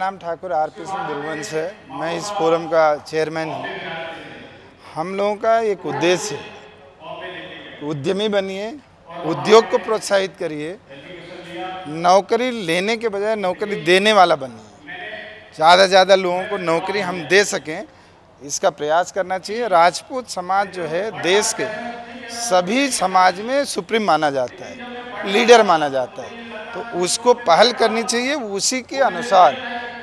नाम Thakur R P Singh Durvansh है। मैं इस फोरम का चेयरमैन हूँ। हम लोगों का एक उद्देश्य उद्यमी बनिए, उद्योग को प्रोत्साहित करिए, नौकरी लेने के बजाय नौकरी देने वाला बनिए। ज़्यादा से ज़्यादा लोगों को नौकरी हम दे सकें, इसका प्रयास करना चाहिए। राजपूत समाज जो है, देश के सभी समाज में सुप्रीम माना जाता है, लीडर माना जाता है। तो उसको पहल करनी चाहिए, उसी के अनुसार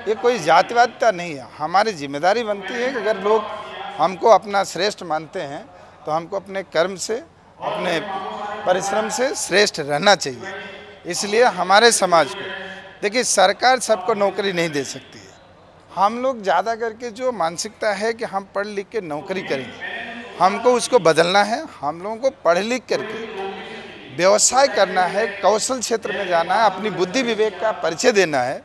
ये कोई जातिवादिता नहीं है। हमारी ज़िम्मेदारी बनती है कि अगर लोग हमको अपना श्रेष्ठ मानते हैं तो हमको अपने कर्म से, अपने परिश्रम से श्रेष्ठ रहना चाहिए। इसलिए हमारे समाज को, देखिए, सरकार सबको नौकरी नहीं दे सकती है। हम लोग ज़्यादा करके जो मानसिकता है कि हम पढ़ लिख के नौकरी करेंगे, हमको उसको बदलना है। हम लोगों को पढ़ लिख करके व्यवसाय करना है, कौशल क्षेत्र में जाना है, अपनी बुद्धि विवेक का परिचय देना है।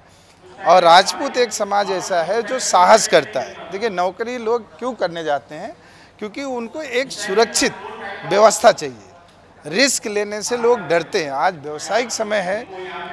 और राजपूत एक समाज ऐसा है जो साहस करता है। देखिए, नौकरी लोग क्यों करने जाते हैं? क्योंकि उनको एक सुरक्षित व्यवस्था चाहिए। रिस्क लेने से लोग डरते हैं। आज व्यवसायिक समय है,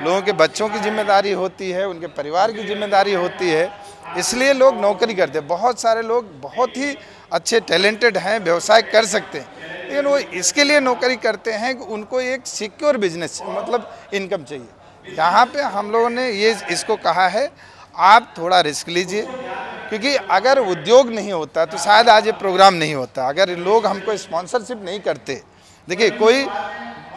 लोगों के बच्चों की ज़िम्मेदारी होती है, उनके परिवार की ज़िम्मेदारी होती है, इसलिए लोग नौकरी करते हैं। बहुत सारे लोग बहुत ही अच्छे, टैलेंटेड हैं, व्यवसाय कर सकते हैं। लेकिन वो इसके लिए नौकरी करते हैं कि उनको एक सिक्योर बिज़नेस मतलब इनकम चाहिए। यहाँ पे हम लोगों ने ये इसको कहा है, आप थोड़ा रिस्क लीजिए, क्योंकि अगर उद्योग नहीं होता तो शायद आज ये प्रोग्राम नहीं होता। अगर लोग हमको स्पॉन्सरशिप नहीं करते, देखिए कोई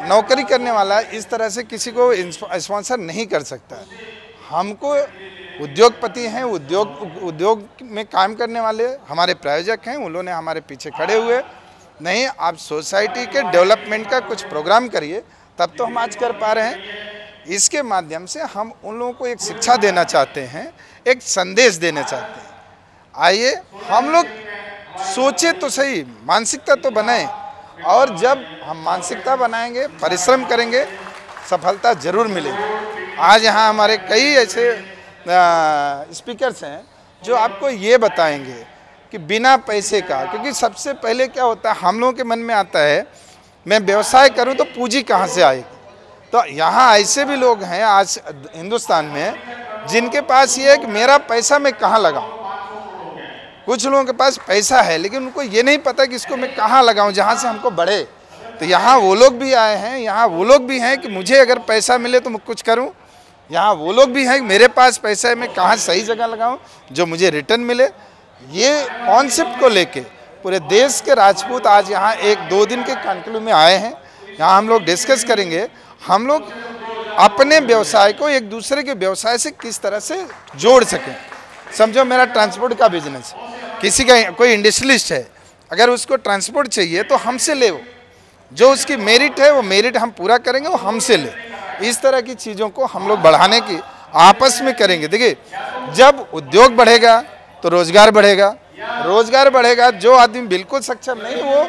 नौकरी करने वाला इस तरह से किसी को स्पॉन्सर नहीं कर सकता। हमको उद्योगपति हैं, उद्योग उद्योग में काम करने वाले हमारे प्रायोजक हैं, उन्होंने हमारे पीछे खड़े हुए। नहीं, आप सोसाइटी के डेवलपमेंट का कुछ प्रोग्राम करिए, तब तो हम आज कर पा रहे हैं। इसके माध्यम से हम उन लोगों को एक शिक्षा देना चाहते हैं, एक संदेश देना चाहते हैं। आइए, हम लोग सोचे तो सही, मानसिकता तो बनाए। और जब हम मानसिकता बनाएँगे, परिश्रम करेंगे, सफलता ज़रूर मिलेगी। आज यहाँ हमारे कई ऐसे स्पीकर्स हैं, जो आपको ये बताएँगे कि बिना पैसे का, क्योंकि सबसे पहले क्या होता है, हम लोगों के मन में आता है, मैं व्यवसाय करूँ तो पूंजी कहाँ से आएगी? तो यहाँ ऐसे भी लोग हैं आज हिंदुस्तान में, जिनके पास ये है कि मेरा पैसा मैं कहाँ लगाऊँ? कुछ लोगों के पास पैसा है, लेकिन उनको ये नहीं पता कि इसको मैं कहाँ लगाऊँ, जहाँ से हमको बढ़े। तो यहाँ वो लोग भी आए हैं, यहाँ वो लोग भी हैं कि मुझे अगर पैसा मिले तो मैं कुछ करूँ। यहाँ वो लोग भी हैं कि मेरे पास पैसा है, मैं कहाँ सही जगह लगाऊँ जो मुझे रिटर्न मिले। ये कॉन्सेप्ट को लेके पूरे देश के राजपूत आज यहाँ एक दो दिन के कॉन्क्लूव में आए हैं। यहाँ हम लोग डिस्कस करेंगे, हम लोग अपने व्यवसाय को एक दूसरे के व्यवसाय से किस तरह से जोड़ सकें। समझो मेरा ट्रांसपोर्ट का बिज़नेस किसी का कोई इंडस्ट्रियलिस्ट है, अगर उसको ट्रांसपोर्ट चाहिए तो हमसे ले वो। जो उसकी मेरिट है, वो मेरिट हम पूरा करेंगे, वो हमसे ले। इस तरह की चीज़ों को हम लोग बढ़ाने की आपस में करेंगे। देखिए, जब उद्योग बढ़ेगा तो रोज़गार बढ़ेगा। रोज़गार बढ़ेगा, जो आदमी बिल्कुल सक्षम नहीं वो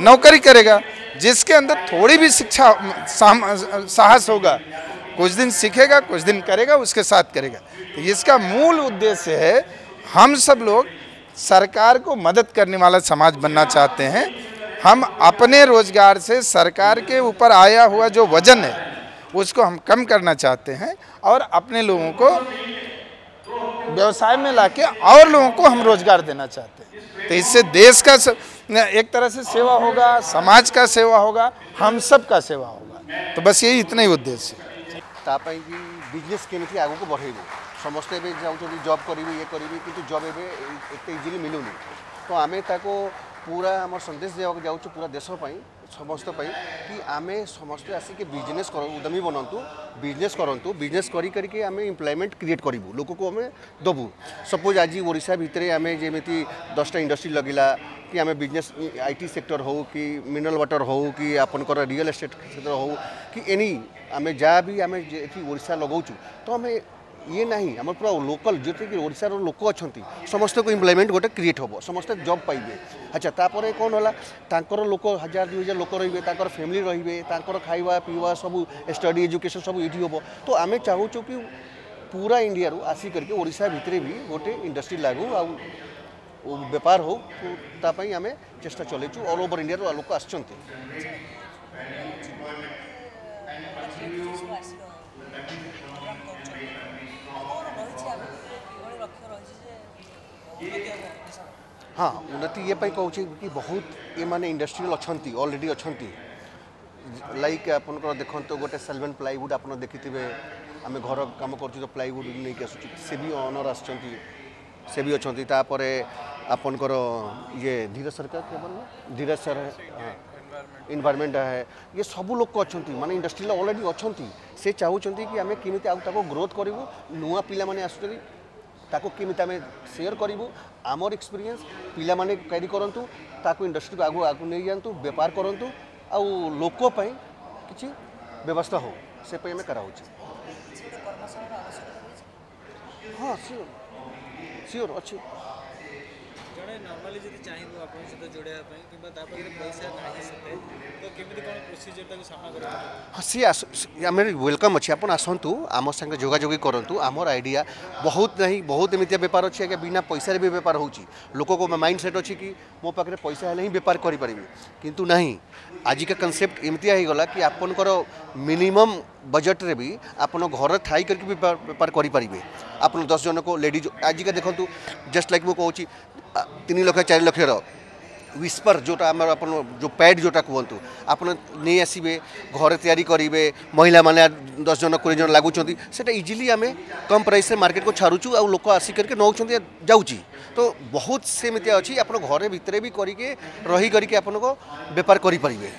नौकरी करेगा। जिसके अंदर थोड़ी भी शिक्षा साहस होगा, कुछ दिन सीखेगा, कुछ दिन करेगा, उसके साथ करेगा। तो इसका मूल उद्देश्य है, हम सब लोग सरकार को मदद करने वाला समाज बनना चाहते हैं। हम अपने रोज़गार से सरकार के ऊपर आया हुआ जो वज़न है, उसको हम कम करना चाहते हैं और अपने लोगों को व्यवसाय में लाके और लोगों को हम रोज़गार देना चाहते हैं। तो इससे देश का एक तरह से सेवा होगा, समाज का सेवा होगा, हम सब का सेवा होगा। तो बस यही इतना ही उद्देश्य। बिज़नेस केमी आगे बढ़ेब समस्ते चाहते जब करी ये करी कि जब एवं इजिली मिलूनी। तो आम पूरा आम संदेश देवा जाऊँ पूरा देश সমস্ত কি আমি সমস্ত আসিকি বিজনেস উদ্যমী বনতু বিজনেস করতু বিজনেস করি করি আমি ইমপ্লয়মেন্ট ক্রিয়েট করবু লোককে আমি দেবু সপোজ আজ ওড়শা ভিতরে আমি যেমি দশটা ইন্ডস্ট্রি লগিলা कि आम बिज़नेस आईटी सेक्टर हो कि मिनरल वाटर हो कि आपंकर रियल एस्टेट सेक्टर हो कि एनी आम जहाँ भी आम ओडा लगाऊ तो आम ये ना आम पूरा लोकल जो कि ओडार लोक अच्छा समस्त को एम्प्लयमेंट गोटे क्रिएट हम समस्त जब पाइबे अच्छा तापर कौन है लोक हजार दुई हजार लोक रे फैमिली रे खावा पीवा सब स्टडी एजुकेशन सब ये हम तो आम चाहूँ कि पूरा इंडिया आसिक ओडा भितर भी गोटे इंडस्ट्री लागू आ ବେପାର ହଉ ତା ପାଇଁ ଆମେ ଚେଷ୍ଟା ଚଲେଇଛୁ ଅଲ୍ ଓଭର୍ ଇଣ୍ଡିଆରୁ ଲୋକ ଆସିଛନ୍ତି ହଁ ଉନ୍ନତି ଇଏ ପାଇଁ କହୁଛି କି ବହୁତ ଏମାନେ ଇଣ୍ଡଷ୍ଟ୍ରିଆଲ ଅଛନ୍ତି ଅଲରେଡ଼ି ଅଛନ୍ତି ଲାଇକ୍ ଆପଣଙ୍କର ଦେଖନ୍ତୁ ଗୋଟେ ସେଲଭେନ୍ ପ୍ଲାଇଉଡ଼୍ ଆପଣ ଦେଖିଥିବେ ଆମେ ଘର କାମ କରୁଛୁ ତ ପ୍ଲାଇଉଡ଼୍ ନେଇକି ଆସୁଛୁ ସେ ବି ଅନର୍ ଆସୁଛନ୍ତି ସେ ବି ଅଛନ୍ତି ତାପରେ ଆପଣଙ୍କର ଇଏ ଧୀରଜ ସରକାର ଧୀରଜ ସାର୍ ଏନ୍ଭାରମେଣ୍ଟ ଇଏ ସବୁ ଲୋକ ଅଛନ୍ତି ମାନେ ଇଣ୍ଡଷ୍ଟ୍ରିରେ ଅଲରେଡ଼ି ଅଛନ୍ତି ସେ ଚାହୁଁଛନ୍ତି କି ଆମେ କେମିତି ଆଉ ତାକୁ ଗ୍ରୋଥ୍ କରିବୁ ନୂଆ ପିଲାମାନେ ଆସୁଛନ୍ତି आसुच्च ताको केमी आम सेयर करूँ आमर एक्सपीरियंस पिला माने कैरी करंतु ताको इंडस्ट्री को आगु आगु नहीं जातु बेपार करंतु आउ लोक पई किछि व्यवस्था हो से पई हमें कराउछ हाँ सी वेलकम अच्छे आप आसतु आम सागे जोाजोग करूँ आमर आईडिया बहुत नहीं बहुत एमती बेपार अच्छे आज बिना पैसा भी बेपार होक माइंड सेट अच्छी मो पाखे पैसा हेल्ले बेपार करें कितु आजिका कनसेप्ट एमती हो कि आपंकर मिनिमम बजेट्रे भी आप घर थी करके बेपार करें आप दस जन को लेडीज़ आजिका देखूँ जस्ट लाइक मुझे ତିନି ଲକ୍ଷ ଚାରି ଲକ୍ଷର ୱିସ୍ପର ଯେଉଁଟା ଆମର ଆପଣ ଯେଉଁ ପ୍ୟାଡ୍ ଯେଉଁଟା କୁହନ୍ତୁ ଆପଣ ନେଇ ଆସିବେ ଘରେ ତିଆରି କରିବେ ମହିଳାମାନେ ଦଶ ଜଣ କୋଡ଼ିଏ ଜଣ ଲାଗୁଛନ୍ତି ସେଇଟା ଇଜିଲି ଆମେ କମ୍ ପ୍ରାଇସ୍ରେ ମାର୍କେଟକୁ ଛାଡ଼ୁଛୁ ଆଉ ଲୋକ ଆସିକରିକି ନେଉଛନ୍ତି ଯାଉଛି ତ ବହୁତ ସେମିତିଆ ଅଛି ଆପଣ ଘରେ ଭିତରେ ବି କରିକି ରହି କରିକି ଆପଣଙ୍କ ବେପାର କରିପାରିବେ